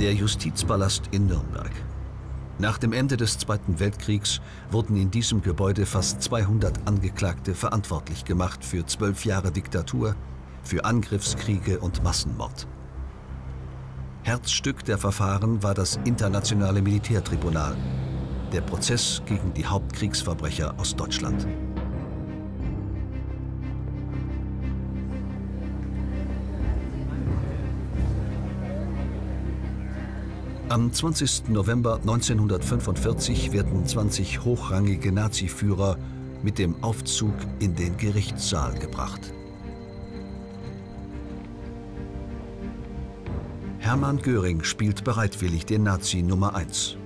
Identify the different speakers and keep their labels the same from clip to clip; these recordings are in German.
Speaker 1: Der Justizpalast in Nürnberg. Nach dem Ende des Zweiten Weltkriegs wurden in diesem Gebäude fast 200 Angeklagte verantwortlich gemacht für zwölf Jahre Diktatur, für Angriffskriege und Massenmord. Herzstück der Verfahren war das Internationale Militärtribunal, der Prozess gegen die Hauptkriegsverbrecher aus Deutschland. Am 20. November 1945 werden 20 hochrangige Naziführer mit dem Aufzug in den Gerichtssaal gebracht. Hermann Göring spielt bereitwillig den Nazi Nummer 1.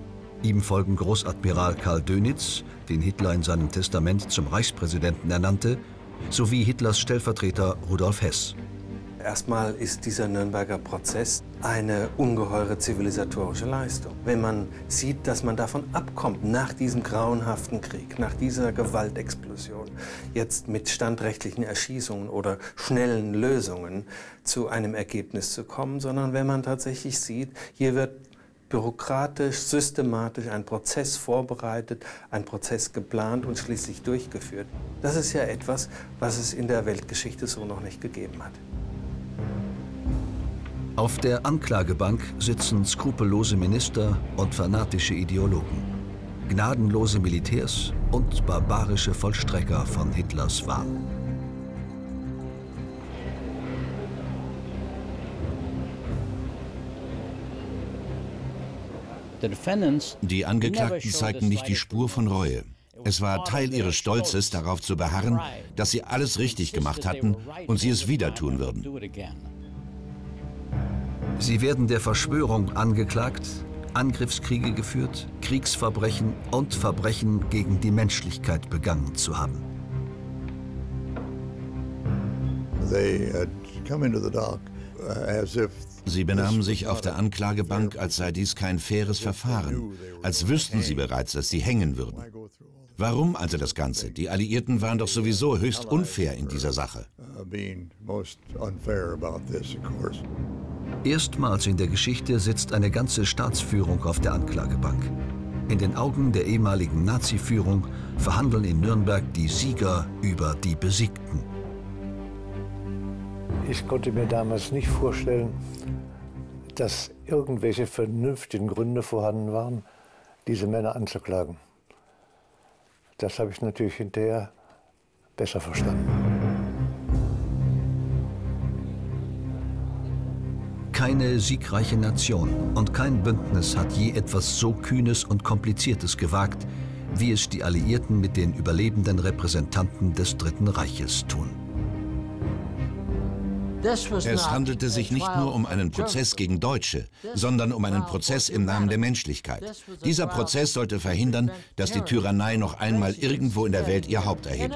Speaker 1: Ihm folgen Großadmiral Karl Dönitz, den Hitler in seinem Testament zum Reichspräsidenten ernannte, sowie Hitlers Stellvertreter Rudolf Hess.
Speaker 2: Erstmal ist dieser Nürnberger Prozess eine ungeheure zivilisatorische Leistung. Wenn man sieht, dass man davon abkommt, nach diesem grauenhaften Krieg, nach dieser Gewaltexplosion, jetzt mit standrechtlichen Erschießungen oder schnellen Lösungen zu einem Ergebnis zu kommen, sondern wenn man tatsächlich sieht, hier wird bürokratisch, systematisch ein Prozess vorbereitet, ein Prozess geplant und schließlich durchgeführt. Das ist ja etwas, was es in der Weltgeschichte so noch nicht gegeben hat.
Speaker 1: Auf der Anklagebank sitzen skrupellose Minister und fanatische Ideologen, gnadenlose Militärs und barbarische Vollstrecker von Hitlers Wahn.
Speaker 3: Die Angeklagten zeigten nicht die Spur von Reue. Es war Teil ihres Stolzes, darauf zu beharren, dass sie alles richtig gemacht hatten und sie es wieder tun würden.
Speaker 1: Sie werden der Verschwörung angeklagt, Angriffskriege geführt, Kriegsverbrechen und Verbrechen gegen die Menschlichkeit begangen zu haben.
Speaker 3: Uh, sie benahmen sich auf der Anklagebank, als sei dies kein faires Verfahren, als wüssten sie bereits, dass sie hängen würden. Warum also das Ganze? Die Alliierten waren doch sowieso höchst unfair in dieser Sache.
Speaker 1: Erstmals in der Geschichte sitzt eine ganze Staatsführung auf der Anklagebank. In den Augen der ehemaligen Nazi-Führung verhandeln in Nürnberg die Sieger über die Besiegten.
Speaker 4: Ich konnte mir damals nicht vorstellen, dass irgendwelche vernünftigen Gründe vorhanden waren, diese Männer anzuklagen. Das habe ich natürlich hinterher besser verstanden.
Speaker 1: Keine siegreiche Nation und kein Bündnis hat je etwas so Kühnes und Kompliziertes gewagt, wie es die Alliierten mit den überlebenden Repräsentanten des Dritten Reiches tun.
Speaker 3: Es handelte sich nicht nur um einen Prozess gegen Deutsche, sondern um einen Prozess im Namen der Menschlichkeit. Dieser Prozess sollte verhindern, dass die Tyrannei noch einmal irgendwo in der Welt ihr Haupt erhebt.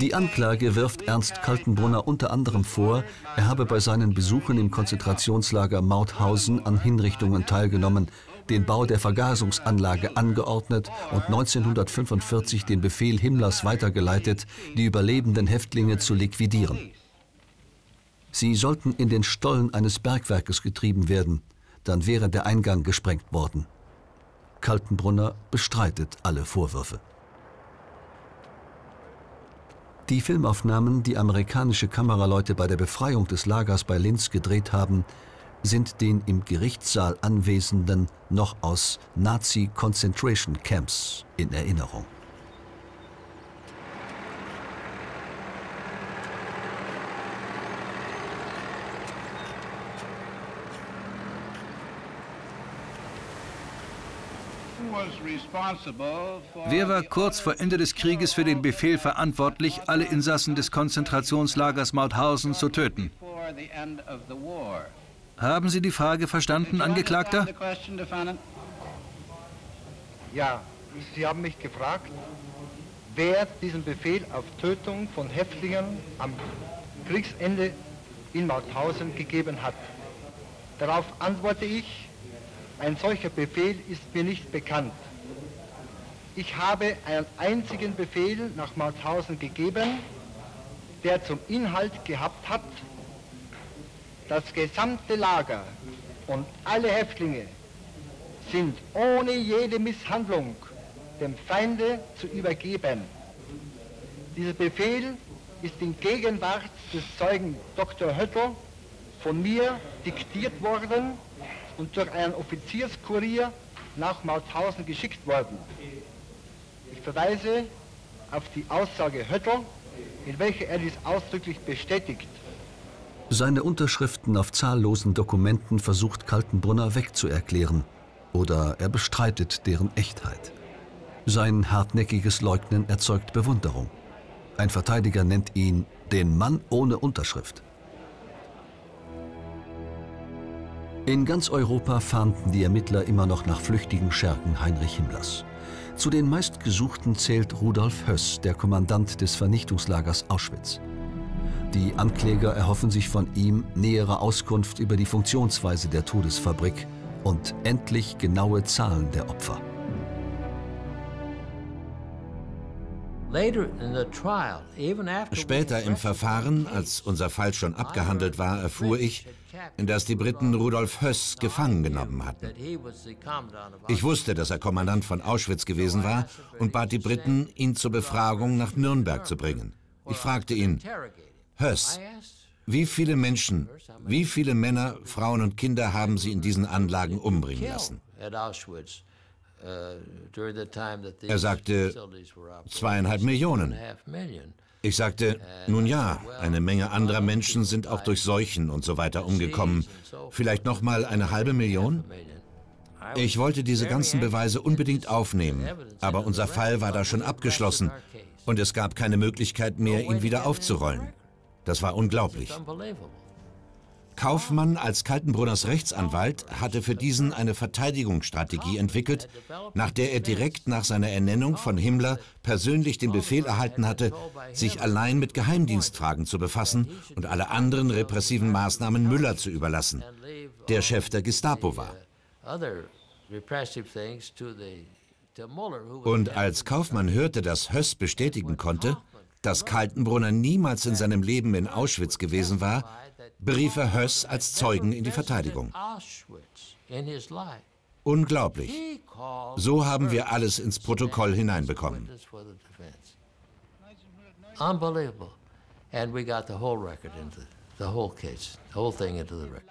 Speaker 1: Die Anklage wirft Ernst Kaltenbrunner unter anderem vor, er habe bei seinen Besuchen im Konzentrationslager Mauthausen an Hinrichtungen teilgenommen, den Bau der Vergasungsanlage angeordnet und 1945 den Befehl Himmlers weitergeleitet, die überlebenden Häftlinge zu liquidieren. Sie sollten in den Stollen eines Bergwerkes getrieben werden, dann wäre der Eingang gesprengt worden. Kaltenbrunner bestreitet alle Vorwürfe. Die Filmaufnahmen, die amerikanische Kameraleute bei der Befreiung des Lagers bei Linz gedreht haben, sind den im Gerichtssaal Anwesenden noch aus Nazi-Concentration Camps in Erinnerung.
Speaker 5: Wer war kurz vor Ende des Krieges für den Befehl verantwortlich, alle Insassen des Konzentrationslagers Mauthausen zu töten? Haben Sie die Frage verstanden, Angeklagter?
Speaker 6: Ja, Sie haben mich gefragt, wer diesen Befehl auf Tötung von Häftlingen am Kriegsende in Mauthausen gegeben hat. Darauf antworte ich, ein solcher Befehl ist mir nicht bekannt. Ich habe einen einzigen Befehl nach Mauthausen gegeben, der zum Inhalt gehabt hat, das gesamte Lager und alle Häftlinge sind ohne jede Misshandlung dem Feinde zu übergeben. Dieser Befehl ist in Gegenwart des Zeugen Dr. Höttl von mir diktiert worden und durch einen Offizierskurier nach Mauthausen geschickt worden. Ich verweise auf die Aussage Höttl, in welcher er dies ausdrücklich bestätigt.
Speaker 1: Seine Unterschriften auf zahllosen Dokumenten versucht Kaltenbrunner wegzuerklären oder er bestreitet deren Echtheit. Sein hartnäckiges Leugnen erzeugt Bewunderung. Ein Verteidiger nennt ihn den Mann ohne Unterschrift. In ganz Europa fahnden die Ermittler immer noch nach flüchtigen Schergen Heinrich Himmlers. Zu den meistgesuchten zählt Rudolf Höss, der Kommandant des Vernichtungslagers Auschwitz. Die Ankläger erhoffen sich von ihm nähere Auskunft über die Funktionsweise der Todesfabrik und endlich genaue Zahlen der Opfer.
Speaker 3: Später im Verfahren, als unser Fall schon abgehandelt war, erfuhr ich, dass die Briten Rudolf Höss gefangen genommen hatten. Ich wusste, dass er Kommandant von Auschwitz gewesen war und bat die Briten, ihn zur Befragung nach Nürnberg zu bringen. Ich fragte ihn, Höss, wie viele Menschen, wie viele Männer, Frauen und Kinder haben Sie in diesen Anlagen umbringen lassen? Er sagte zweieinhalb Millionen. Ich sagte, nun ja, eine Menge anderer Menschen sind auch durch Seuchen und so weiter umgekommen. Vielleicht noch mal eine halbe Million? Ich wollte diese ganzen Beweise unbedingt aufnehmen, aber unser Fall war da schon abgeschlossen und es gab keine Möglichkeit mehr, ihn wieder aufzurollen. Das war unglaublich. Kaufmann als Kaltenbrunners Rechtsanwalt hatte für diesen eine Verteidigungsstrategie entwickelt, nach der er direkt nach seiner Ernennung von Himmler persönlich den Befehl erhalten hatte, sich allein mit Geheimdienstfragen zu befassen und alle anderen repressiven Maßnahmen Müller zu überlassen, der Chef der Gestapo war. Und als Kaufmann hörte, dass Höss bestätigen konnte, dass Kaltenbrunner niemals in seinem Leben in Auschwitz gewesen war, berief er Höss als Zeugen in die Verteidigung. Unglaublich. So haben wir alles ins Protokoll hineinbekommen.
Speaker 7: Unbelievable. And we got the whole record into the whole case, the whole thing into the record.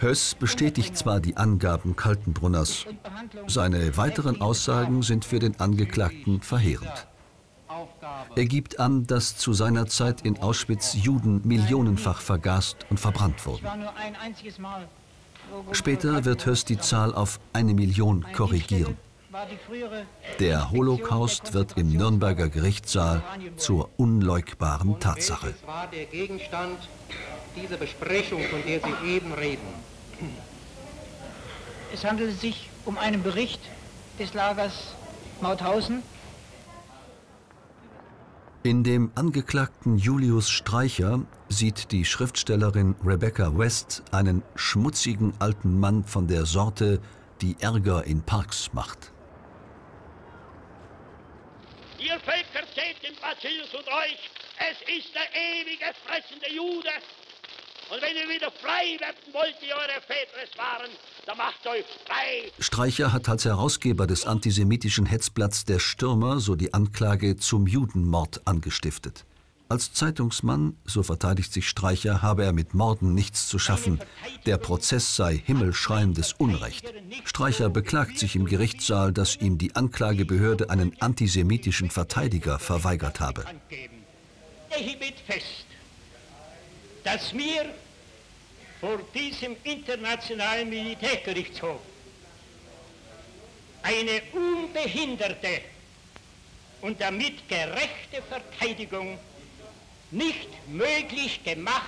Speaker 1: Höss bestätigt zwar die Angaben Kaltenbrunners, seine weiteren Aussagen sind für den Angeklagten verheerend. Er gibt an, dass zu seiner Zeit in Auschwitz Juden millionenfach vergast und verbrannt wurden. Später wird Höss die Zahl auf eine Million korrigieren. Der Holocaust wird im Nürnberger Gerichtssaal zur unleugbaren Tatsache.
Speaker 8: War der Gegenstand dieser Besprechung, von der Sie eben reden.
Speaker 9: Es handelt sich um einen Bericht des Lagers Mauthausen
Speaker 1: in dem Angeklagten Julius Streicher sieht die Schriftstellerin Rebecca West einen schmutzigen alten Mann von der Sorte, die Ärger in Parks macht.
Speaker 10: Ihr Völker seht den Bacillus und euch, es ist der ewige fressende Jude, und wenn ihr wieder frei werden wollt, wie eure Väter es waren, dann macht euch frei.
Speaker 1: Streicher hat als Herausgeber des antisemitischen Hetzblatts Der Stürmer so die Anklage zum Judenmord angestiftet. Als Zeitungsmann, so verteidigt sich Streicher, habe er mit Morden nichts zu schaffen. Der Prozess sei himmelschreiendes Unrecht. Streicher beklagt sich im Gerichtssaal, dass ihm die Anklagebehörde einen antisemitischen Verteidiger verweigert habe.
Speaker 10: Ich bin fest, dass wir vor diesem internationalen Militärgerichtshof eine unbehinderte und damit gerechte Verteidigung nicht möglich gemacht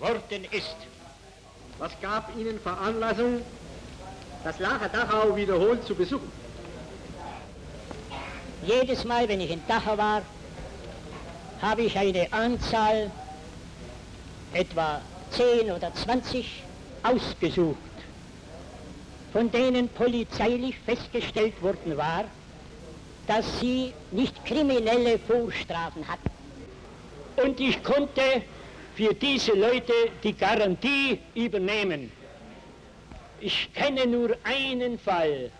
Speaker 10: worden ist.
Speaker 8: Was gab Ihnen Veranlassung, das Lager Dachau wiederholt zu besuchen?
Speaker 9: Jedes Mal, wenn ich in Dachau war, habe ich eine Anzahl, etwa 10 oder 20, ausgesucht, von denen polizeilich festgestellt worden war, dass sie nicht kriminelle Vorstrafen hatten. Und ich konnte für diese Leute die Garantie übernehmen. Ich kenne nur einen Fall,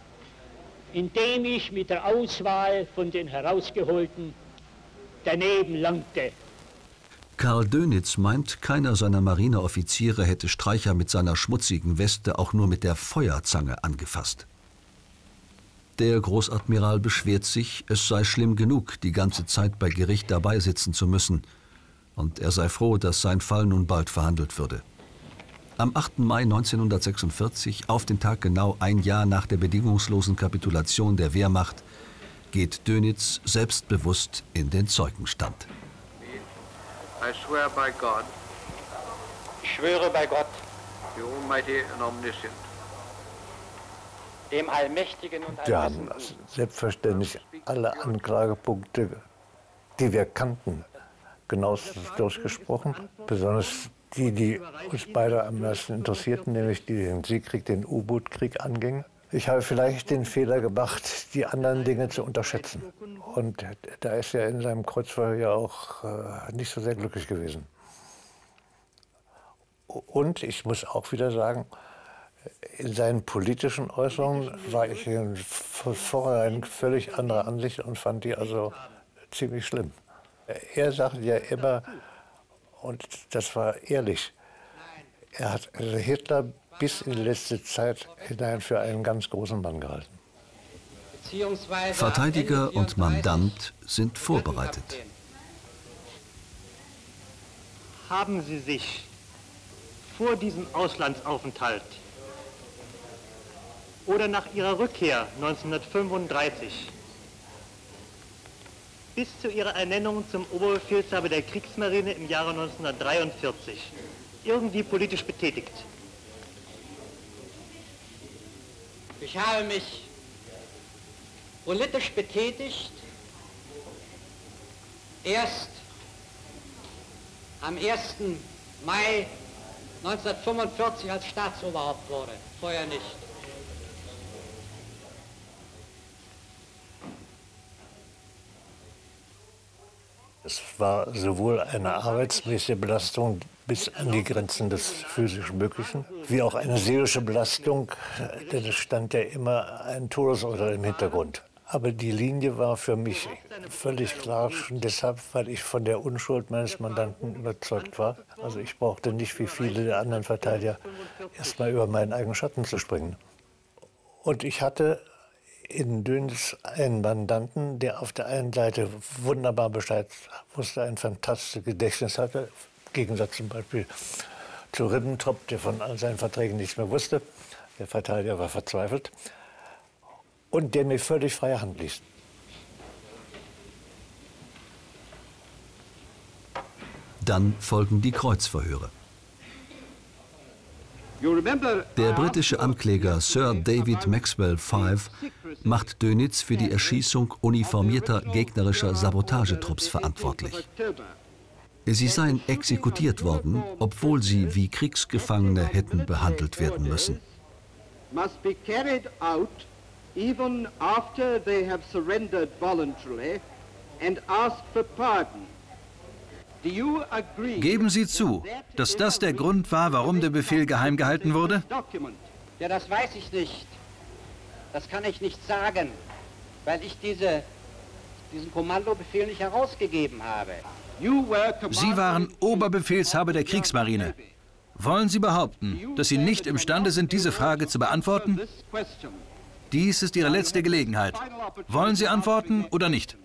Speaker 9: in dem ich mit der Auswahl von den Herausgeholten daneben langte.
Speaker 1: Karl Dönitz meint, keiner seiner Marineoffiziere hätte Streicher mit seiner schmutzigen Weste auch nur mit der Feuerzange angefasst. Der Großadmiral beschwert sich, es sei schlimm genug, die ganze Zeit bei Gericht dabei sitzen zu müssen, und er sei froh, dass sein Fall nun bald verhandelt würde. Am 8. Mai 1946, auf den Tag genau ein Jahr nach der bedingungslosen Kapitulation der Wehrmacht, geht Dönitz selbstbewusst in den Zeugenstand.
Speaker 11: I swear by God,
Speaker 8: Ich schwöre bei Gott,
Speaker 11: the Almighty and Omniscient,
Speaker 8: dem Allmächtigen und
Speaker 4: Wir haben selbstverständlich alle Anklagepunkte, die wir kannten, genauestens durchgesprochen. Besonders die, die uns beide am meisten interessierten, nämlich die den Seekrieg, den U-Boot-Krieg angingen. Ich habe vielleicht den Fehler gemacht, die anderen Dinge zu unterschätzen. Und da ist er in seinem Kreuzfeuer ja auch äh, nicht so sehr glücklich gewesen. Und ich muss auch wieder sagen, in seinen politischen Äußerungen war ich von vornherein völlig anderer Ansicht und fand die also ziemlich schlimm. Er sagte ja immer, und das war ehrlich, er hat Hitler bis in die letzte Zeit hinein für einen ganz großen Mann gehalten.
Speaker 1: Verteidiger und Mandant sind vorbereitet.
Speaker 12: Haben Sie sich vor diesem Auslandsaufenthalt oder nach Ihrer Rückkehr 1935 bis zu Ihrer Ernennung zum Oberbefehlshaber der Kriegsmarine im Jahre 1943 irgendwie politisch betätigt?
Speaker 13: Ich habe mich politisch betätigt, erst am 1. Mai 1945 als Staatsoberhaupt wurde, vorher nicht.
Speaker 4: Es war sowohl eine arbeitsmäßige Belastung bis an die Grenzen des physisch Möglichen, wie auch eine seelische Belastung, denn es stand ja immer ein Todesurteil im Hintergrund. Aber die Linie war für mich völlig klar, schon deshalb, weil ich von der Unschuld meines Mandanten überzeugt war. Also ich brauchte nicht, wie viele der anderen Verteidiger, erst mal über meinen eigenen Schatten zu springen. Und ich hatte in Döns einen Mandanten, der auf der einen Seite wunderbar Bescheid wusste, ein fantastisches Gedächtnis hatte, Gegensatz zum Beispiel zu Ribbentrop, der von all seinen Verträgen nichts mehr wusste. Der Verteidiger war verzweifelt. Und der mir völlig freie Hand ließ.
Speaker 1: Dann folgen die Kreuzverhöre. Der britische Ankläger Sir David Maxwell V macht Dönitz für die Erschießung uniformierter gegnerischer Sabotagetrupps verantwortlich. Sie seien exekutiert worden, obwohl sie wie Kriegsgefangene hätten behandelt werden müssen.
Speaker 14: must be carried out even after they have surrendered voluntarily and asked for pardon. Do you agree?
Speaker 5: Geben Sie zu, dass das der Grund war, warum der Befehl geheim gehalten wurde?
Speaker 13: Ja, das weiß ich nicht. Das kann ich nicht sagen, weil ich diese, diesen Kommandobefehl nicht herausgegeben habe.
Speaker 5: Sie waren Oberbefehlshaber der Kriegsmarine. Wollen Sie behaupten, dass Sie nicht imstande sind, diese Frage zu beantworten? Dies ist Ihre letzte Gelegenheit. Wollen Sie antworten oder nicht?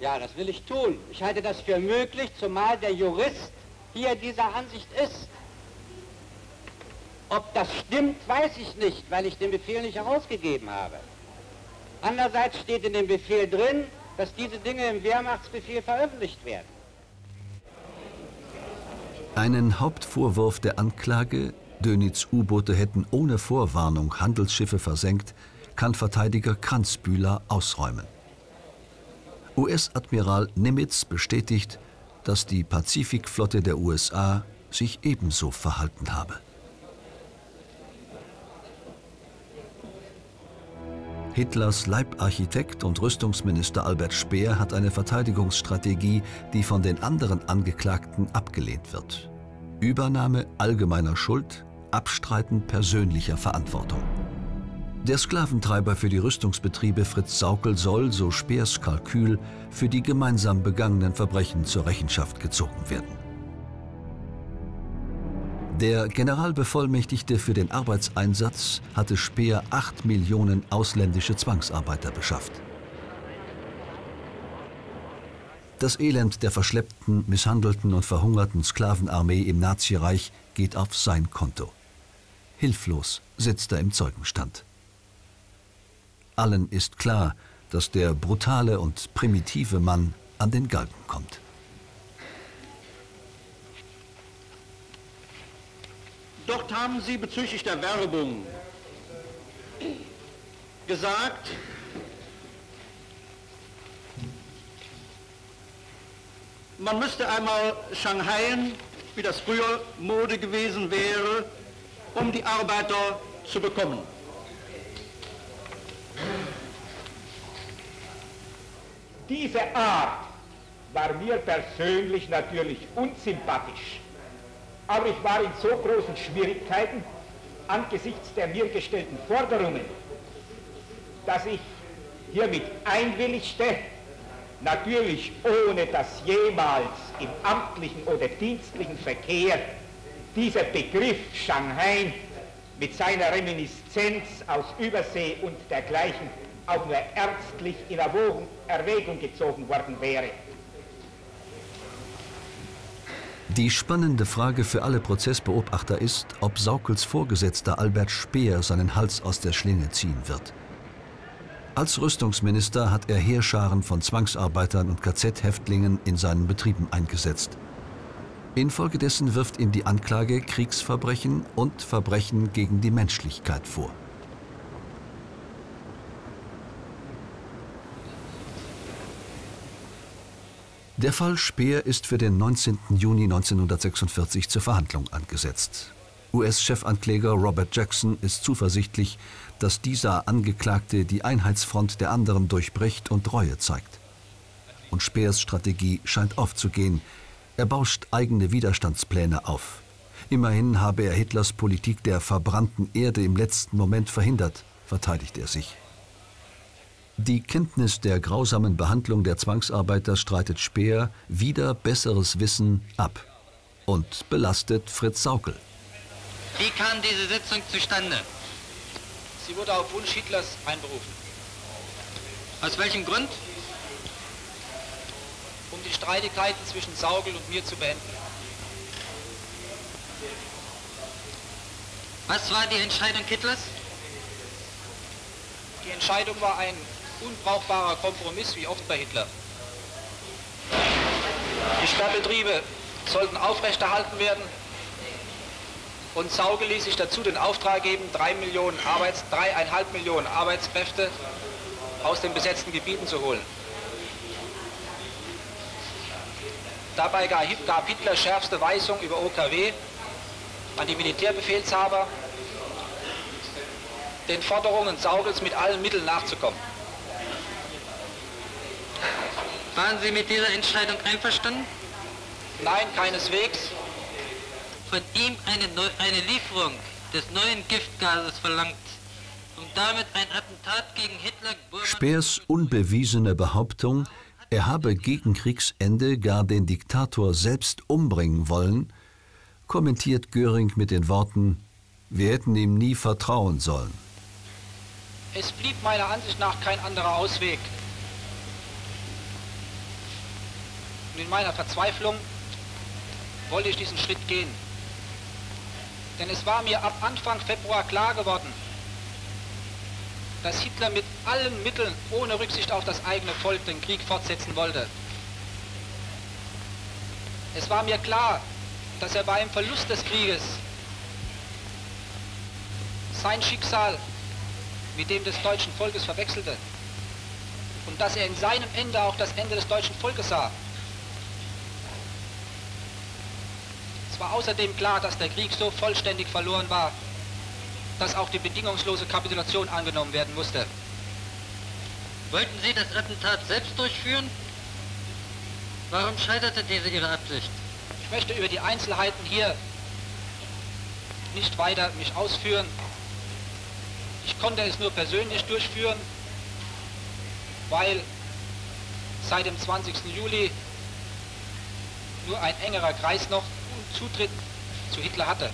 Speaker 13: Ja, das will ich tun. Ich halte das für möglich, zumal der Jurist hier dieser Ansicht ist. Ob das stimmt, weiß ich nicht, weil ich den Befehl nicht herausgegeben habe. Andererseits steht in dem Befehl drin, dass diese Dinge im Wehrmachtsbefehl veröffentlicht werden.
Speaker 1: Einen Hauptvorwurf der Anklage, Dönitz U-Boote hätten ohne Vorwarnung Handelsschiffe versenkt, kann Verteidiger Kranzbühler ausräumen. US-Admiral Nimitz bestätigt, dass die Pazifikflotte der USA sich ebenso verhalten habe. Hitlers Leibarchitekt und Rüstungsminister Albert Speer hat eine Verteidigungsstrategie, die von den anderen Angeklagten abgelehnt wird. Übernahme allgemeiner Schuld, Abstreiten persönlicher Verantwortung. Der Sklaventreiber für die Rüstungsbetriebe Fritz Saukel soll, so Speers Kalkül, für die gemeinsam begangenen Verbrechen zur Rechenschaft gezogen werden. Der Generalbevollmächtigte für den Arbeitseinsatz hatte Speer acht Millionen ausländische Zwangsarbeiter beschafft. Das Elend der verschleppten, misshandelten und verhungerten Sklavenarmee im Nazireich geht auf sein Konto. Hilflos sitzt er im Zeugenstand. Allen ist klar, dass der brutale und primitive Mann an den Galgen kommt.
Speaker 15: Dort haben Sie bezüglich der Werbung gesagt, man müsste einmal Shanghai, wie das früher Mode gewesen wäre, um die Arbeiter zu bekommen.
Speaker 16: Diese Art war mir persönlich natürlich unsympathisch, aber ich war in so großen Schwierigkeiten angesichts der mir gestellten Forderungen, dass ich hiermit einwilligte, natürlich ohne dass jemals im amtlichen oder dienstlichen Verkehr dieser Begriff Shanghai mit seiner Reminiszenz aus Übersee und dergleichen auch nur ernstlich in Erwägung gezogen worden wäre.
Speaker 1: Die spannende Frage für alle Prozessbeobachter ist, ob Saukels Vorgesetzter Albert Speer seinen Hals aus der Schlinge ziehen wird. Als Rüstungsminister hat er Heerscharen von Zwangsarbeitern und KZ-Häftlingen in seinen Betrieben eingesetzt. Infolgedessen wirft ihm die Anklage Kriegsverbrechen und Verbrechen gegen die Menschlichkeit vor. Der Fall Speer ist für den 19. Juni 1946 zur Verhandlung angesetzt. US-Chefankläger Robert Jackson ist zuversichtlich, dass dieser Angeklagte die Einheitsfront der anderen durchbricht und Reue zeigt. Und Speers Strategie scheint aufzugehen. Er bauscht eigene Widerstandspläne auf. Immerhin habe er Hitlers Politik der verbrannten Erde im letzten Moment verhindert, verteidigt er sich. Die Kenntnis der grausamen Behandlung der Zwangsarbeiter streitet Speer wieder besseres Wissen ab und belastet Fritz Saukel.
Speaker 17: Wie kam diese Sitzung zustande?
Speaker 18: Sie wurde auf Wunsch Hitlers einberufen.
Speaker 17: Aus welchem Grund?
Speaker 18: Um die Streitigkeiten zwischen Saugel und mir zu beenden.
Speaker 17: Was war die Entscheidung Hitlers?
Speaker 18: Die Entscheidung war ein unbrauchbarer Kompromiss wie oft bei Hitler. Die Sperrbetriebe sollten aufrechterhalten werden und Sauge ließ sich dazu den Auftrag geben, drei Millionen Arbeits, dreieinhalb Millionen Arbeitskräfte aus den besetzten Gebieten zu holen. Dabei gab Hitler schärfste Weisung über OKW an die Militärbefehlshaber, den Forderungen Saugels mit allen Mitteln nachzukommen.
Speaker 17: Waren Sie mit dieser Entscheidung einverstanden?
Speaker 18: Nein, keineswegs.
Speaker 17: Von ihm eine, Neu eine Lieferung des neuen Giftgases verlangt, um damit ein Attentat gegen Hitler...
Speaker 1: Speers unbewiesene Behauptung, er habe gegen Kriegsende gar den Diktator selbst umbringen wollen, kommentiert Göring mit den Worten, wir hätten ihm nie vertrauen sollen.
Speaker 18: Es blieb meiner Ansicht nach kein anderer Ausweg, Und in meiner Verzweiflung wollte ich diesen Schritt gehen. Denn es war mir ab Anfang Februar klar geworden, dass Hitler mit allen Mitteln ohne Rücksicht auf das eigene Volk den Krieg fortsetzen wollte. Es war mir klar, dass er beim Verlust des Krieges sein Schicksal mit dem des deutschen Volkes verwechselte. und dass er in seinem Ende auch das Ende des deutschen Volkes sah. War außerdem klar, dass der Krieg so vollständig verloren war, dass auch die bedingungslose Kapitulation angenommen werden musste.
Speaker 17: Wollten Sie das Attentat selbst durchführen? Warum scheiterte diese Ihre Absicht?
Speaker 18: Ich möchte über die Einzelheiten hier nicht weiter mich ausführen. Ich konnte es nur persönlich durchführen, weil seit dem 20. Juli nur ein engerer Kreis noch Zutritt zu Hitler hatte.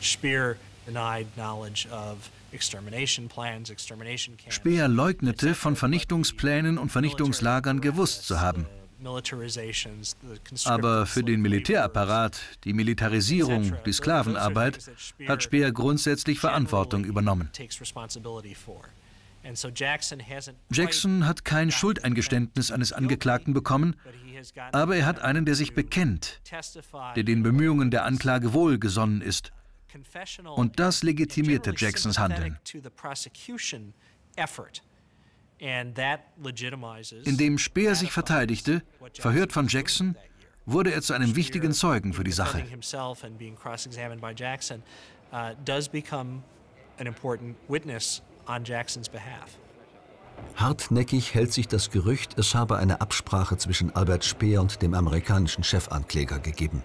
Speaker 19: Speer denied knowledge of extermination plans, extermination camps.
Speaker 5: Speer leugnete, von Vernichtungsplänen und Vernichtungslagern gewusst zu haben. Aber für den Militärapparat, die Militarisierung, die Sklavenarbeit hat Speer grundsätzlich Verantwortung übernommen. Jackson hat kein Schuldeingeständnis eines Angeklagten bekommen, aber er hat einen, der sich bekennt, der den Bemühungen der Anklage wohlgesonnen ist. Und das legitimierte Jacksons Handeln. Indem Speer sich verteidigte, verhört von Jackson, wurde er zu einem wichtigen Zeugen für die Sache.
Speaker 1: Hartnäckig hält sich das Gerücht, es habe eine Absprache zwischen Albert Speer und dem amerikanischen Chefankläger gegeben.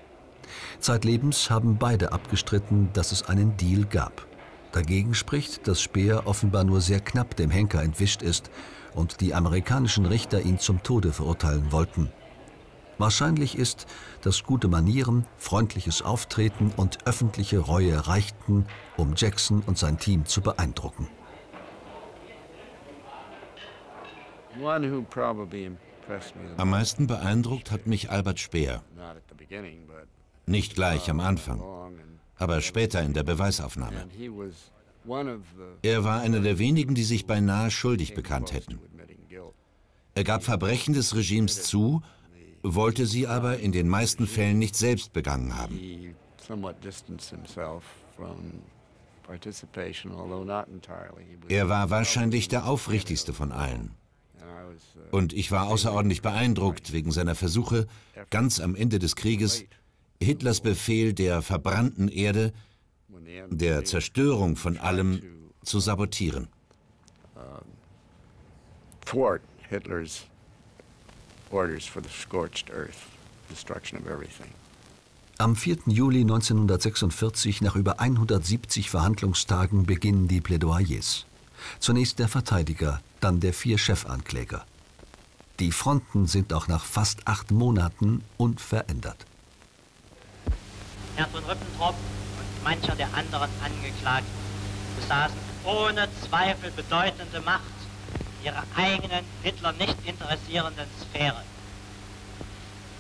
Speaker 1: Zeitlebens haben beide abgestritten, dass es einen Deal gab. Dagegen spricht, dass Speer offenbar nur sehr knapp dem Henker entwischt ist und die amerikanischen Richter ihn zum Tode verurteilen wollten. Wahrscheinlich ist, dass gute Manieren, freundliches Auftreten und öffentliche Reue reichten, um Jackson und sein Team zu beeindrucken.
Speaker 3: Am meisten beeindruckt hat mich Albert Speer. Nicht gleich am Anfang, aber später in der Beweisaufnahme. Er war einer der wenigen, die sich beinahe schuldig bekannt hätten. Er gab Verbrechen des Regimes zu, wollte sie aber in den meisten Fällen nicht selbst begangen haben. Er war wahrscheinlich der aufrichtigste von allen. Und ich war außerordentlich beeindruckt wegen seiner Versuche, ganz am Ende des Krieges Hitlers Befehl der verbrannten Erde, der Zerstörung von allem, zu sabotieren.
Speaker 11: Thwart Hitler's orders for the scorched earth, destruction of everything.
Speaker 1: Am 4. Juli 1946, nach über 170 Verhandlungstagen, beginnen die Plädoyers. Zunächst der Verteidiger, dann der vier Chefankläger. Die Fronten sind auch nach fast acht Monaten unverändert.
Speaker 9: Herr von Ribbentrop und mancher der anderen Angeklagten besaßen ohne Zweifel bedeutende Macht ihrer eigenen Hitler nicht interessierenden Sphäre.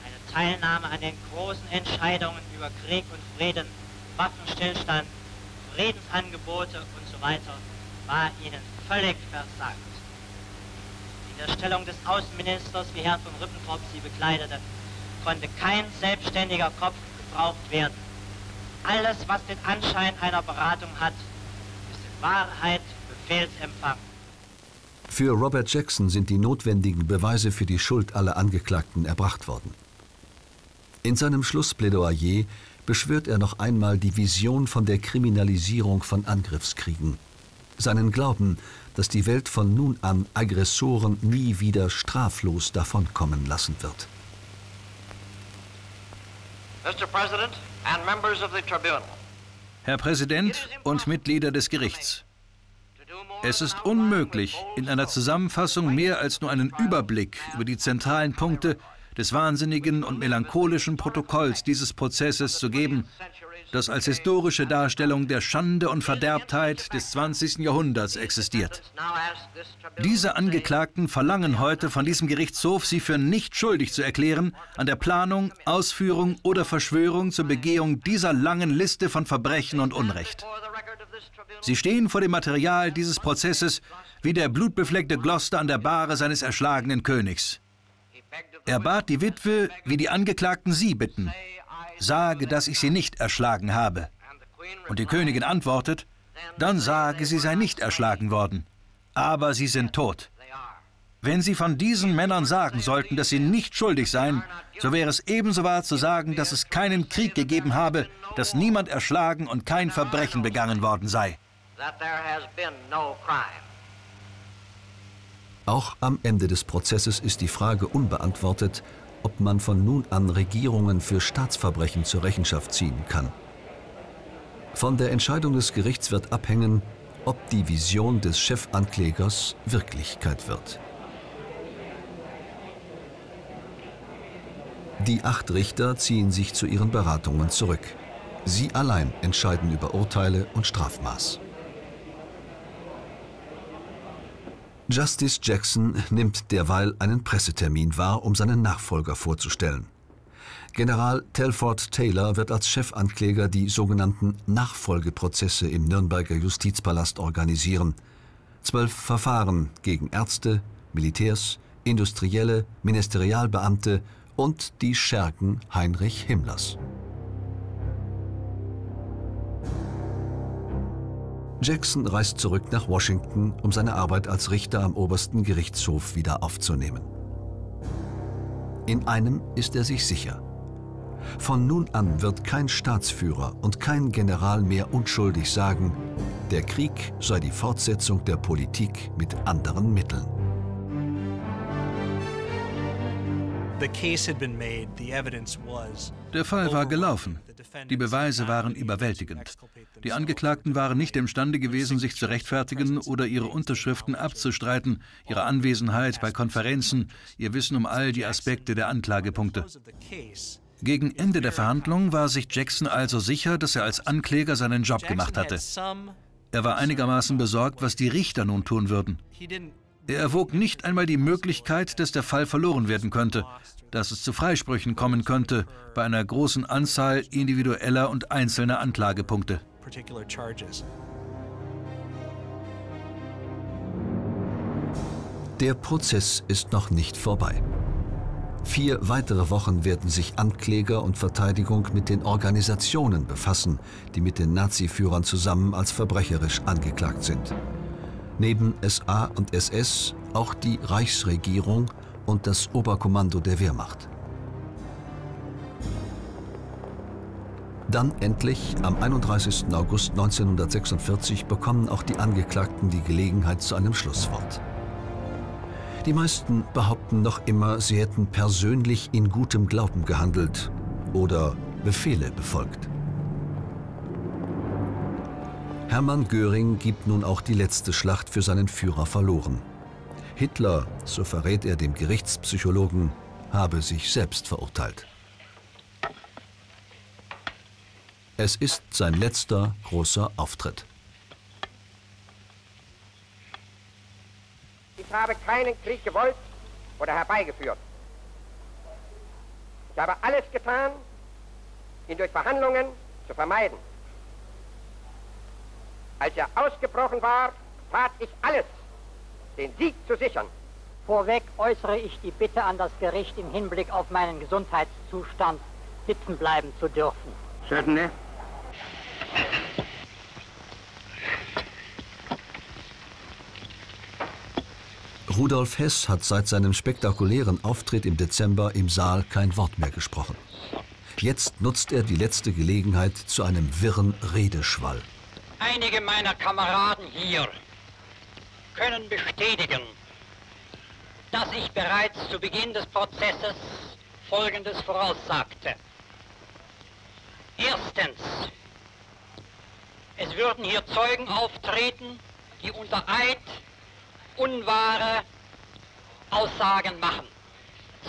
Speaker 9: Eine Teilnahme an den großen Entscheidungen über Krieg und Frieden, Waffenstillstand, Friedensangebote und so war ihnen völlig versagt. In der Stellung des Außenministers, wie Herr von Ribbentrop sie bekleidete, konnte kein selbstständiger Kopf gebraucht werden. Alles, was den Anschein einer Beratung hat, ist in Wahrheit Befehlsempfang.
Speaker 1: Für Robert Jackson sind die notwendigen Beweise für die Schuld aller Angeklagten erbracht worden. In seinem Schlussplädoyer beschwört er noch einmal die Vision von der Kriminalisierung von Angriffskriegen. Seinen Glauben, dass die Welt von nun an Aggressoren nie wieder straflos davonkommen lassen wird.
Speaker 5: Herr Präsident und Mitglieder des Gerichts. Es ist unmöglich, in einer Zusammenfassung mehr als nur einen Überblick über die zentralen Punkte des wahnsinnigen und melancholischen Protokolls dieses Prozesses zu geben, das als historische Darstellung der Schande und Verderbtheit des 20. Jahrhunderts existiert. Diese Angeklagten verlangen heute von diesem Gerichtshof, sie für nicht schuldig zu erklären an der Planung, Ausführung oder Verschwörung zur Begehung dieser langen Liste von Verbrechen und Unrecht. Sie stehen vor dem Material dieses Prozesses wie der blutbefleckte Gloucester an der Bahre seines erschlagenen Königs. Er bat die Witwe, wie die Angeklagten sie bitten, sage, dass ich sie nicht erschlagen habe. Und die Königin antwortet, dann sage, sie sei nicht erschlagen worden, aber sie sind tot. Wenn Sie von diesen Männern sagen sollten, dass sie nicht schuldig seien, so wäre es ebenso wahr zu sagen, dass es keinen Krieg gegeben habe, dass niemand erschlagen und kein Verbrechen begangen worden sei.
Speaker 1: Auch am Ende des Prozesses ist die Frage unbeantwortet, ob man von nun an Regierungen für Staatsverbrechen zur Rechenschaft ziehen kann. Von der Entscheidung des Gerichts wird abhängen, ob die Vision des Chefanklägers Wirklichkeit wird. Die acht Richter ziehen sich zu ihren Beratungen zurück. Sie allein entscheiden über Urteile und Strafmaß. Justice Jackson nimmt derweil einen Pressetermin wahr, um seinen Nachfolger vorzustellen. General Telford Taylor wird als Chefankläger die sogenannten Nachfolgeprozesse im Nürnberger Justizpalast organisieren. Zwölf Verfahren gegen Ärzte, Militärs, Industrielle, Ministerialbeamte und die Schergen Heinrich Himmlers. Jackson reist zurück nach Washington, um seine Arbeit als Richter am obersten Gerichtshof wieder aufzunehmen. In einem ist er sich sicher. Von nun an wird kein Staatsführer und kein General mehr unschuldig sagen, der Krieg sei die Fortsetzung der Politik mit anderen Mitteln.
Speaker 5: Der Fall war gelaufen. Die Beweise waren überwältigend. Die Angeklagten waren nicht imstande gewesen, sich zu rechtfertigen oder ihre Unterschriften abzustreiten, ihre Anwesenheit bei Konferenzen, ihr Wissen um all die Aspekte der Anklagepunkte. Gegen Ende der Verhandlung war sich Jackson also sicher, dass er als Ankläger seinen Job gemacht hatte. Er war einigermaßen besorgt, was die Richter nun tun würden. Er erwog nicht einmal die Möglichkeit, dass der Fall verloren werden könnte, dass es zu Freisprüchen kommen könnte bei einer großen Anzahl individueller und einzelner Anklagepunkte.
Speaker 1: Der Prozess ist noch nicht vorbei. Vier weitere Wochen werden sich Ankläger und Verteidigung mit den Organisationen befassen, die mit den Nazi-Führern zusammen als verbrecherisch angeklagt sind. Neben SA und SS auch die Reichsregierung und das Oberkommando der Wehrmacht. Dann endlich, am 31. August 1946, bekommen auch die Angeklagten die Gelegenheit zu einem Schlusswort. Die meisten behaupten noch immer, sie hätten persönlich in gutem Glauben gehandelt oder Befehle befolgt. Hermann Göring gibt nun auch die letzte Schlacht für seinen Führer verloren. Hitler, so verrät er dem Gerichtspsychologen, habe sich selbst verurteilt. Es ist sein letzter großer Auftritt.
Speaker 20: Ich habe keinen Krieg gewollt oder herbeigeführt. Ich habe alles getan, ihn durch Verhandlungen zu vermeiden. Als er ausgebrochen war, tat ich alles, den Sieg zu sichern.
Speaker 9: Vorweg äußere ich die Bitte an das Gericht im Hinblick auf meinen Gesundheitszustand sitzen bleiben zu dürfen.
Speaker 20: Certainly.
Speaker 1: Rudolf Hess hat seit seinem spektakulären Auftritt im Dezember im Saal kein Wort mehr gesprochen. Jetzt nutzt er die letzte Gelegenheit zu einem wirren Redeschwall.
Speaker 9: Einige meiner Kameraden hier können bestätigen, dass ich bereits zu Beginn des Prozesses Folgendes voraussagte. Erstens, es würden hier Zeugen auftreten, die unter Eid unwahre Aussagen machen.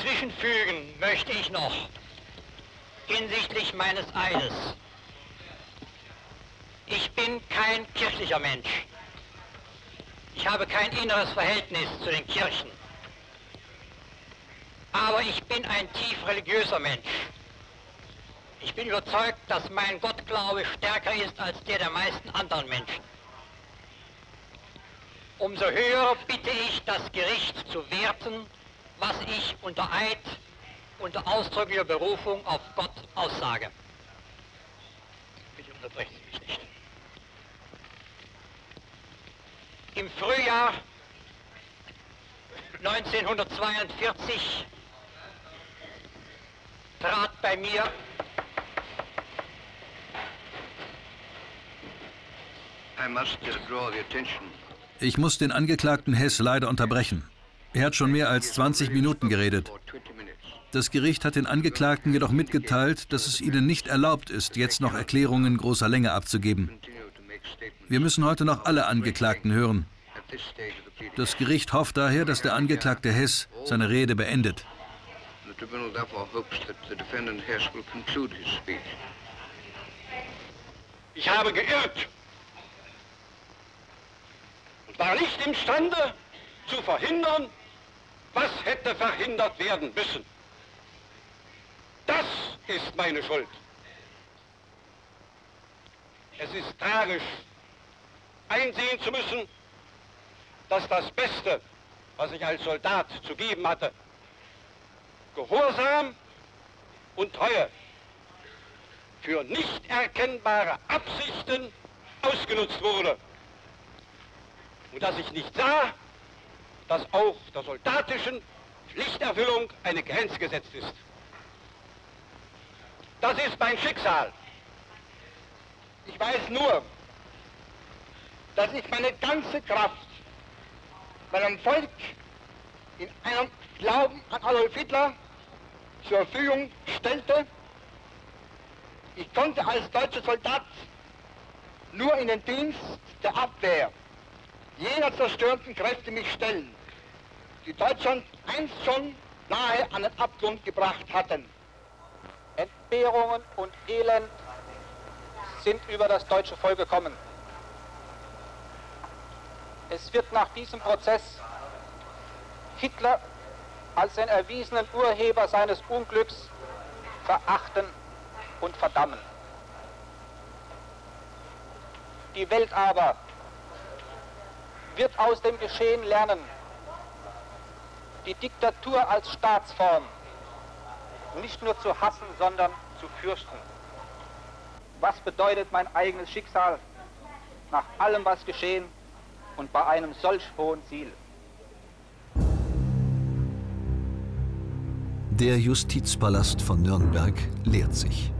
Speaker 9: Zwischenfügen möchte ich noch hinsichtlich meines Eides. Ich bin kein kirchlicher Mensch. Ich habe kein inneres Verhältnis zu den Kirchen. Aber ich bin ein tief religiöser Mensch. Ich bin überzeugt, dass mein Gottglaube stärker ist als der der meisten anderen Menschen. Umso höher bitte ich das Gericht zu werten, was ich unter Eid, unter ausdrücklicher Berufung auf Gott aussage. Bitte unterbrechen Sie mich nicht. Im Frühjahr
Speaker 8: 1942 trat bei mir
Speaker 5: Ich muss den Angeklagten Hess leider unterbrechen. Er hat schon mehr als 20 Minuten geredet. Das Gericht hat den Angeklagten jedoch mitgeteilt, dass es ihnen nicht erlaubt ist, jetzt noch Erklärungen großer Länge abzugeben. Wir müssen heute noch alle Angeklagten hören. Das Gericht hofft daher, dass der Angeklagte Hess seine Rede beendet.
Speaker 15: Ich habe geirrt und war nicht imstande zu verhindern, was hätte verhindert werden müssen. Das ist meine Schuld. Es ist tragisch, einsehen zu müssen, dass das Beste, was ich als Soldat zu geben hatte, Gehorsam und Treue für nicht erkennbare Absichten ausgenutzt wurde. Und dass ich nicht sah, dass auch der soldatischen Pflichterfüllung eine Grenze gesetzt ist. Das ist mein Schicksal. Ich weiß nur, dass ich meine ganze Kraft meinem Volk in einem Glauben an Adolf Hitler zur Verfügung stellte. Ich konnte als deutscher Soldat nur in den Dienst der Abwehr jener zerstörten Kräfte mich stellen, die Deutschland einst schon nahe an den Abgrund gebracht hatten.
Speaker 18: Entbehrungen und Elend sind über das deutsche Volk gekommen. Es wird nach diesem Prozess Hitler als den erwiesenen Urheber seines Unglücks verachten und verdammen. Die Welt aber wird aus dem Geschehen lernen, die Diktatur als Staatsform nicht nur zu hassen, sondern zu fürchten. Was bedeutet mein eigenes Schicksal nach allem, was geschehen und bei einem solch hohen Ziel?
Speaker 1: Der Justizpalast von Nürnberg leert sich.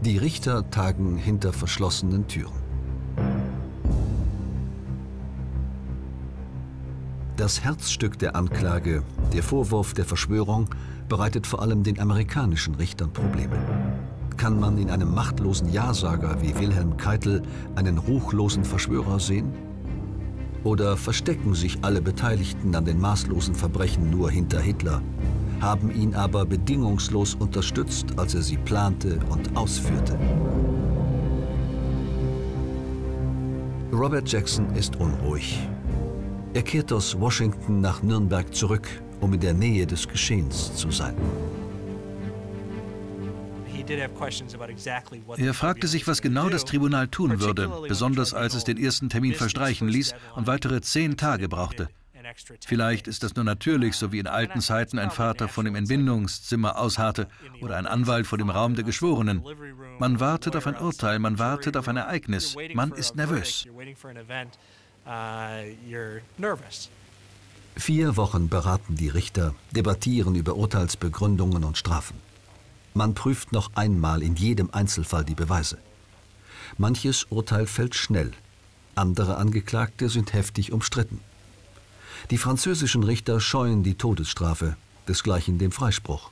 Speaker 1: Die Richter tagen hinter verschlossenen Türen. Das Herzstück der Anklage, der Vorwurf der Verschwörung, bereitet vor allem den amerikanischen Richtern Probleme. Kann man in einem machtlosen Ja-Sager wie Wilhelm Keitel einen ruchlosen Verschwörer sehen? Oder verstecken sich alle Beteiligten an den maßlosen Verbrechen nur hinter Hitler, haben ihn aber bedingungslos unterstützt, als er sie plante und ausführte? Robert Jackson ist unruhig. Er kehrt aus Washington nach Nürnberg zurück, um in der Nähe des Geschehens zu sein.
Speaker 5: Er fragte sich, was genau das Tribunal tun würde, besonders als es den ersten Termin verstreichen ließ und weitere zehn Tage brauchte. Vielleicht ist das nur natürlich, so wie in alten Zeiten ein Vater von dem Entbindungszimmer ausharrte oder ein Anwalt vor dem Raum der Geschworenen. Man wartet auf ein Urteil, man wartet auf ein Ereignis, man ist nervös.
Speaker 1: Vier Wochen beraten die Richter, debattieren über Urteilsbegründungen und Strafen. Man prüft noch einmal in jedem Einzelfall die Beweise. Manches Urteil fällt schnell, andere Angeklagte sind heftig umstritten. Die französischen Richter scheuen die Todesstrafe, desgleichen den Freispruch.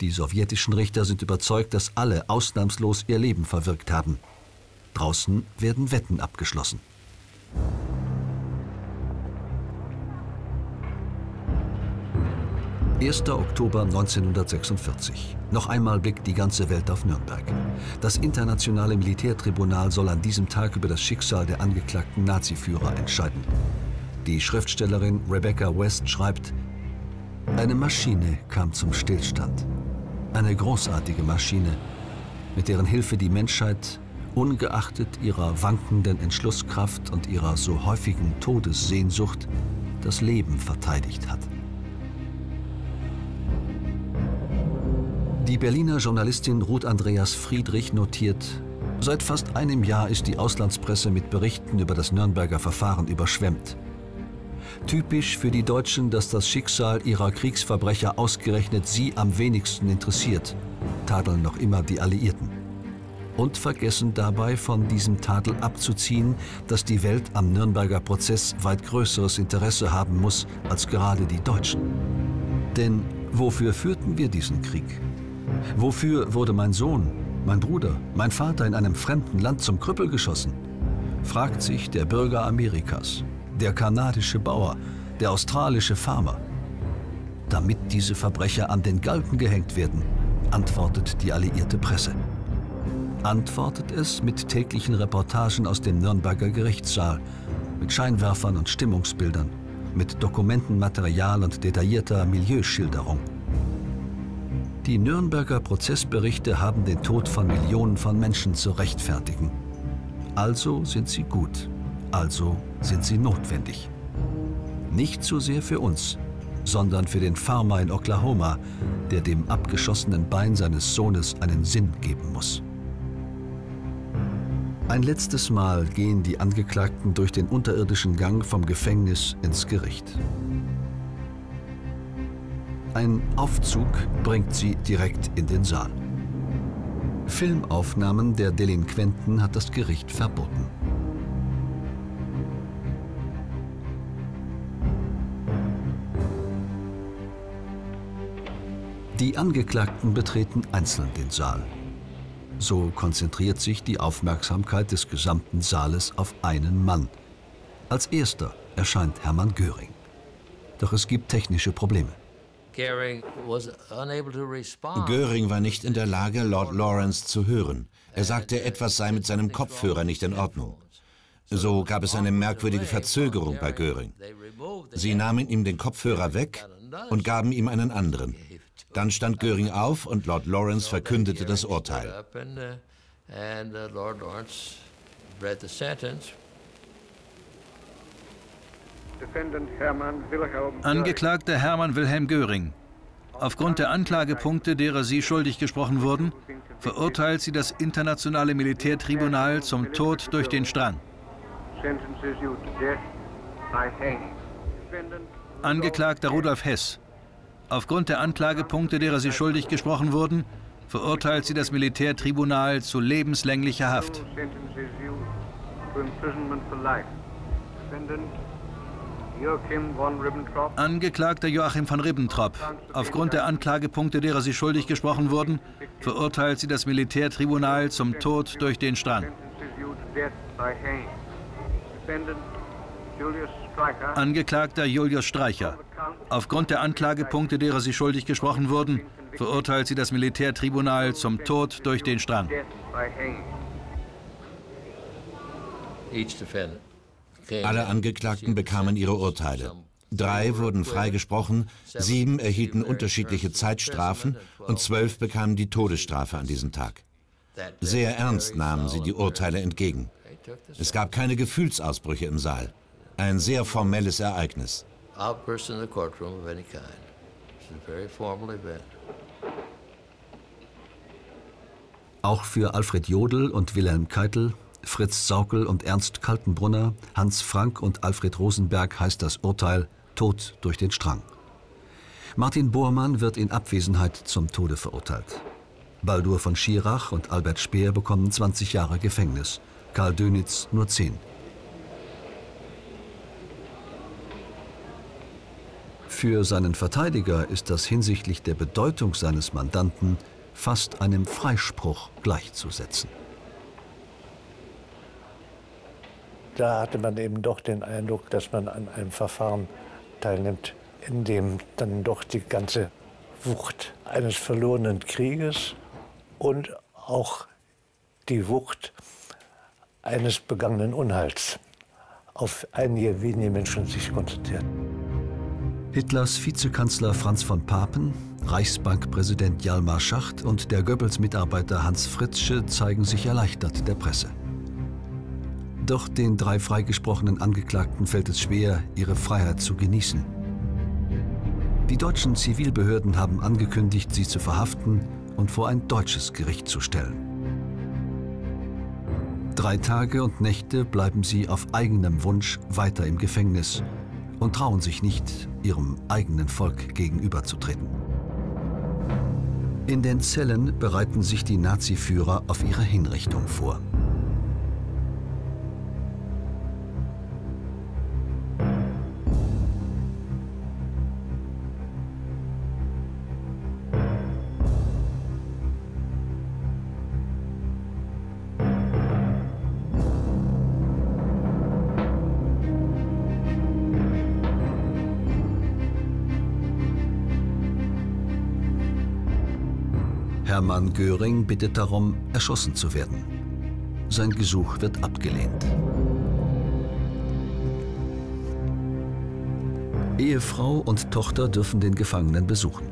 Speaker 1: Die sowjetischen Richter sind überzeugt, dass alle ausnahmslos ihr Leben verwirkt haben. Draußen werden Wetten abgeschlossen. 1. Oktober 1946. Noch einmal blickt die ganze Welt auf Nürnberg. Das internationale Militärtribunal soll an diesem Tag über das Schicksal der angeklagten Naziführer entscheiden. Die Schriftstellerin Rebecca West schreibt, eine Maschine kam zum Stillstand. Eine großartige Maschine, mit deren Hilfe die Menschheit, ungeachtet ihrer wankenden Entschlusskraft und ihrer so häufigen Todessehnsucht, das Leben verteidigt hat. Die Berliner Journalistin Ruth Andreas Friedrich notiert, seit fast einem Jahr ist die Auslandspresse mit Berichten über das Nürnberger Verfahren überschwemmt. Typisch für die Deutschen, dass das Schicksal ihrer Kriegsverbrecher ausgerechnet sie am wenigsten interessiert, tadeln noch immer die Alliierten. Und vergessen dabei von diesem Tadel abzuziehen, dass die Welt am Nürnberger Prozess weit größeres Interesse haben muss als gerade die Deutschen. Denn wofür führten wir diesen Krieg? Wofür wurde mein Sohn, mein Bruder, mein Vater in einem fremden Land zum Krüppel geschossen? Fragt sich der Bürger Amerikas der kanadische Bauer, der australische Farmer. Damit diese Verbrecher an den Galgen gehängt werden, antwortet die alliierte Presse. Antwortet es mit täglichen Reportagen aus dem Nürnberger Gerichtssaal, mit Scheinwerfern und Stimmungsbildern, mit Dokumentenmaterial und detaillierter Milieuschilderung. Die Nürnberger Prozessberichte haben den Tod von Millionen von Menschen zu rechtfertigen. Also sind sie gut also sind sie notwendig. Nicht so sehr für uns, sondern für den Farmer in Oklahoma, der dem abgeschossenen Bein seines Sohnes einen Sinn geben muss. Ein letztes Mal gehen die Angeklagten durch den unterirdischen Gang vom Gefängnis ins Gericht. Ein Aufzug bringt sie direkt in den Saal. Filmaufnahmen der Delinquenten hat das Gericht verboten. Die Angeklagten betreten einzeln den Saal. So konzentriert sich die Aufmerksamkeit des gesamten Saales auf einen Mann. Als erster erscheint Hermann Göring. Doch es gibt technische Probleme.
Speaker 3: Göring war nicht in der Lage, Lord Lawrence zu hören. Er sagte, etwas sei mit seinem Kopfhörer nicht in Ordnung. So gab es eine merkwürdige Verzögerung bei Göring. Sie nahmen ihm den Kopfhörer weg und gaben ihm einen anderen. Dann stand Göring auf und Lord Lawrence verkündete das Urteil.
Speaker 5: Angeklagter Hermann Wilhelm Göring. Aufgrund der Anklagepunkte, derer Sie schuldig gesprochen wurden, verurteilt Sie das Internationale Militärtribunal zum Tod durch den Strang. Angeklagter Rudolf Hess. Aufgrund der Anklagepunkte, derer sie schuldig gesprochen wurden, verurteilt sie das Militärtribunal zu lebenslänglicher Haft. Angeklagter Joachim von Ribbentrop. Aufgrund der Anklagepunkte, derer sie schuldig gesprochen wurden, verurteilt sie das Militärtribunal zum Tod durch den Strang. Angeklagter Julius Streicher. Aufgrund der Anklagepunkte, derer sie schuldig gesprochen wurden, verurteilt sie das Militärtribunal zum Tod durch den Strang.
Speaker 3: Alle Angeklagten bekamen ihre Urteile. Drei wurden freigesprochen, sieben erhielten unterschiedliche Zeitstrafen und zwölf bekamen die Todesstrafe an diesem Tag. Sehr ernst nahmen sie die Urteile entgegen. Es gab keine Gefühlsausbrüche im Saal. Ein sehr formelles Ereignis.
Speaker 1: Auch für Alfred Jodl und Wilhelm Keitel, Fritz Saukel und Ernst Kaltenbrunner, Hans Frank und Alfred Rosenberg heißt das Urteil Tod durch den Strang. Martin Bormann wird in Abwesenheit zum Tode verurteilt. Baldur von Schirach und Albert Speer bekommen 20 Jahre Gefängnis, Karl Dönitz nur 10. Für seinen Verteidiger ist das hinsichtlich der Bedeutung seines Mandanten fast einem Freispruch gleichzusetzen.
Speaker 4: Da hatte man eben doch den Eindruck, dass man an einem Verfahren teilnimmt, in dem dann doch die ganze Wucht eines verlorenen Krieges und auch die Wucht eines begangenen Unheils auf einige wenige Menschen sich konzentriert.
Speaker 1: Hitlers Vizekanzler Franz von Papen, Reichsbankpräsident Hjalmar Schacht und der Goebbels-Mitarbeiter Hans Fritzsche zeigen sich erleichtert der Presse. Doch den drei freigesprochenen Angeklagten fällt es schwer, ihre Freiheit zu genießen. Die deutschen Zivilbehörden haben angekündigt, sie zu verhaften und vor ein deutsches Gericht zu stellen. Drei Tage und Nächte bleiben sie auf eigenem Wunsch weiter im Gefängnis und trauen sich nicht, ihrem eigenen Volk gegenüberzutreten. In den Zellen bereiten sich die Naziführer auf ihre Hinrichtung vor. Hermann Göring bittet darum, erschossen zu werden. Sein Gesuch wird abgelehnt. Ehefrau und Tochter dürfen den Gefangenen besuchen.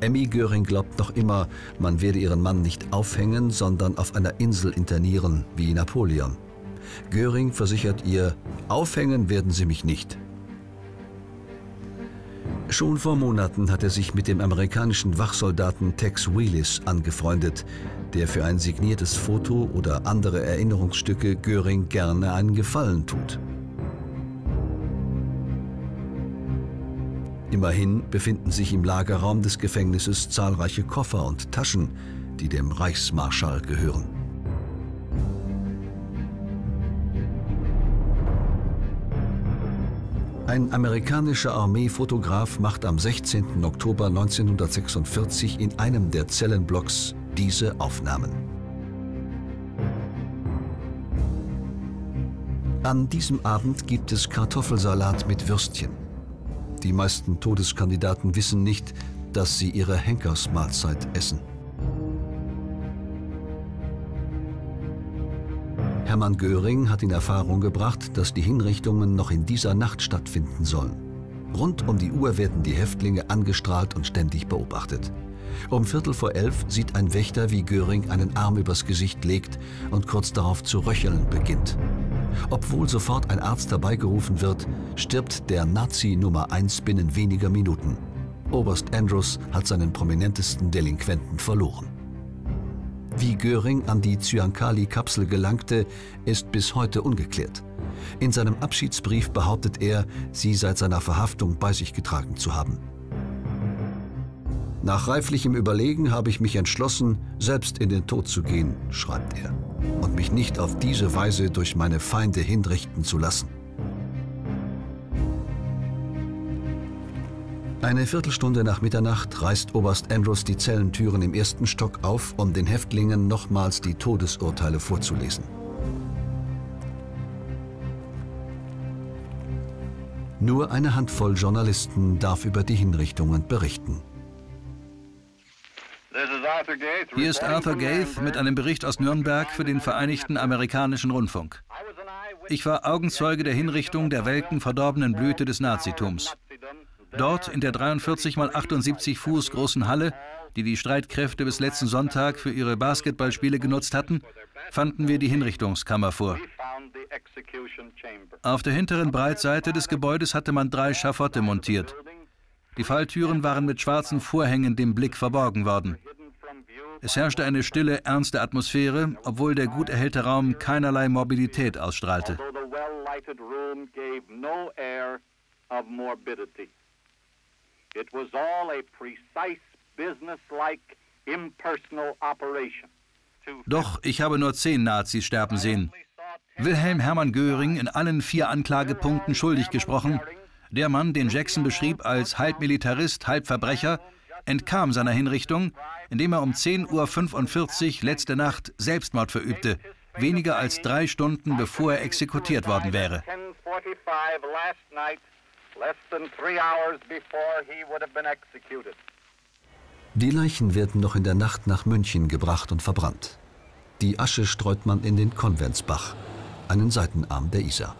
Speaker 1: Emmy Göring glaubt noch immer, man werde ihren Mann nicht aufhängen, sondern auf einer Insel internieren, wie Napoleon. Göring versichert ihr, aufhängen werden sie mich nicht. Schon vor Monaten hat er sich mit dem amerikanischen Wachsoldaten Tex Willis angefreundet, der für ein signiertes Foto oder andere Erinnerungsstücke Göring gerne einen Gefallen tut. Immerhin befinden sich im Lagerraum des Gefängnisses zahlreiche Koffer und Taschen, die dem Reichsmarschall gehören. Ein amerikanischer Armeefotograf macht am 16. Oktober 1946 in einem der Zellenblocks diese Aufnahmen. An diesem Abend gibt es Kartoffelsalat mit Würstchen. Die meisten Todeskandidaten wissen nicht, dass sie ihre Henkersmahlzeit essen. Hermann Göring hat in Erfahrung gebracht, dass die Hinrichtungen noch in dieser Nacht stattfinden sollen. Rund um die Uhr werden die Häftlinge angestrahlt und ständig beobachtet. Um Viertel vor elf sieht ein Wächter, wie Göring einen Arm übers Gesicht legt und kurz darauf zu röcheln beginnt. Obwohl sofort ein Arzt herbeigerufen wird, stirbt der Nazi Nummer 1 binnen weniger Minuten. Oberst Andrews hat seinen prominentesten Delinquenten verloren. Wie Göring an die Zyankali-Kapsel gelangte, ist bis heute ungeklärt. In seinem Abschiedsbrief behauptet er, sie seit seiner Verhaftung bei sich getragen zu haben. Nach reiflichem Überlegen habe ich mich entschlossen, selbst in den Tod zu gehen, schreibt er, und mich nicht auf diese Weise durch meine Feinde hinrichten zu lassen. Eine Viertelstunde nach Mitternacht reißt Oberst Andrews die Zellentüren im ersten Stock auf, um den Häftlingen nochmals die Todesurteile vorzulesen. Nur eine Handvoll Journalisten darf über die Hinrichtungen berichten.
Speaker 5: Hier ist Arthur Gaith mit einem Bericht aus Nürnberg für den Vereinigten Amerikanischen Rundfunk. Ich war Augenzeuge der Hinrichtung der welken, verdorbenen Blüte des Nazitums. Dort in der 43 mal 78 Fuß großen Halle, die die Streitkräfte bis letzten Sonntag für ihre Basketballspiele genutzt hatten, fanden wir die Hinrichtungskammer vor. Auf der hinteren Breitseite des Gebäudes hatte man drei Schaffotte montiert. Die Falltüren waren mit schwarzen Vorhängen dem Blick verborgen worden. Es herrschte eine stille, ernste Atmosphäre, obwohl der gut erhellte Raum keinerlei Mobilität ausstrahlte. It was all a precise, businesslike, impersonal operation. Doch ich habe nur zehn Nazis sterben sehen. Wilhelm Hermann Göring in allen vier Anklagepunkten schuldig gesprochen. Der Mann, den Jackson beschrieb als halb Militarist, halb Verbrecher, entkam seiner Hinrichtung, indem er um 10.45 Uhr letzte Nacht Selbstmord verübte, weniger als drei Stunden bevor er exekutiert worden wäre less than three hours before he would have been executed.
Speaker 1: Die Leichen werden noch in der Nacht nach München gebracht und verbrannt. Die Asche streut man in den Konventsbach, einen Seitenarm der Isar.